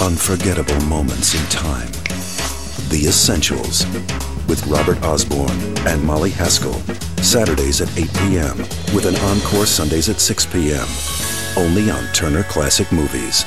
unforgettable moments in time. The Essentials with Robert Osborne and Molly Haskell. Saturdays at 8 p.m. with an encore Sundays at 6 p.m. Only on Turner Classic Movies.